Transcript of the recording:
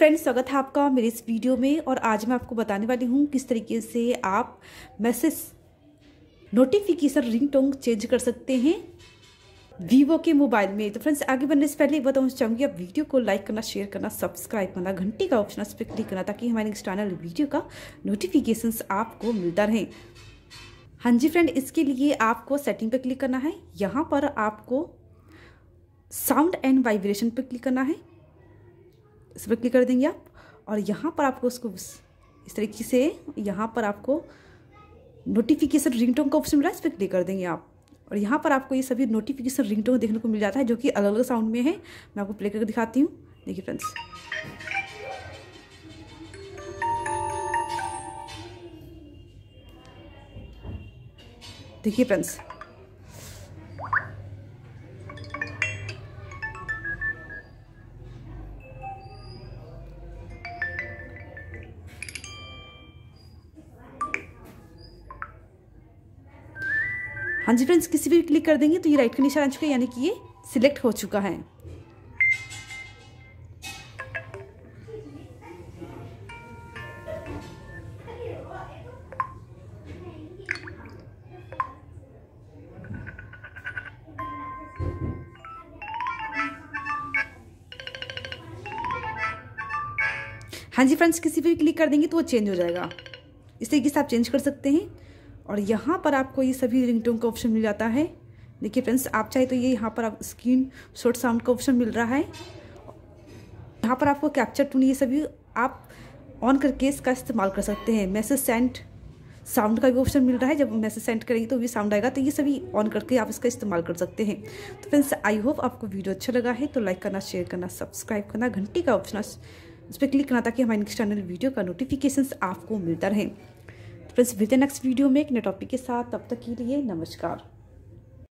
Friends, स्वागत है आपका मेरे इस वीडियो में और आज मैं आपको बताने वाली हूँ किस तरीके से आप मैसेज नोटिफिकेशन रिंगटोन चेंज कर सकते हैं वीवो के मोबाइल में। तो फ्रेंड्स, आगे बढ़ने से पहले एक चाहूँगी, आप वीडियो को लाइक करना शेयर करना सब्सक्राइब करना, घंटी का ऑप्शन उस पर क्लिक करना ताकि हमारे नेक्स्ट चैनल वीडियो का नोटिफिकेशन आपको मिलता रहे। हाँ जी फ्रेंड, इसके लिए आपको सेटिंग पर क्लिक करना है। यहाँ पर आपको साउंड एंड वाइब्रेशन पर क्लिक करना है। इस पर क्लिक कर देंगे आप। और यहाँ पर आपको उसको इस तरीके से यहाँ पर आपको नोटिफिकेशन रिंगटोन का ऑप्शन मिला है इस पर क्लिक कर देंगे आप। और यहाँ पर आपको ये सभी नोटिफिकेशन रिंगटोन देखने को मिल जाता है, जो कि अलग अलग साउंड में है। मैं आपको प्ले करके दिखाती हूँ। देखिए फ्रेंड्स देखिए फ्रेंड्स हाँ जी फ्रेंड्स किसी भी क्लिक कर देंगे तो ये राइट का निशान आ चुका है, यानी कि ये सिलेक्ट हो चुका है। हाँ जी फ्रेंड्स किसी भी क्लिक कर देंगे तो वो चेंज हो जाएगा। इस तरीके से आप चेंज कर सकते हैं। और यहाँ पर आपको ये सभी रिंगटोन का ऑप्शन मिल जाता है। देखिए फ्रेंड्स आप चाहे तो ये यहाँ पर आप स्क्रीन शॉट साउंड का ऑप्शन मिल रहा है। यहाँ पर आपको कैप्चर टून ये सभी आप ऑन करके इसका इस्तेमाल कर सकते हैं। मैसेज सेंड साउंड का भी ऑप्शन मिल रहा है। जब मैसेज सेंड करेंगे तो भी साउंड आएगा तो ये सभी ऑन करके आप इसका इस्तेमाल कर सकते हैं। तो फ्रेंड्स आई होप आपको वीडियो अच्छा लगा है तो लाइक करना शेयर करना सब्सक्राइब करना, घंटी का ऑप्शन उस पर क्लिक करना, ताकि हमारे नेक्स्ट चैनल वीडियो का नोटिफिकेशन आपको मिलता रहे। फ्रेंड्स विद नेक्स्ट वीडियो में एक नए टॉपिक के साथ. तब तक के लिए नमस्कार.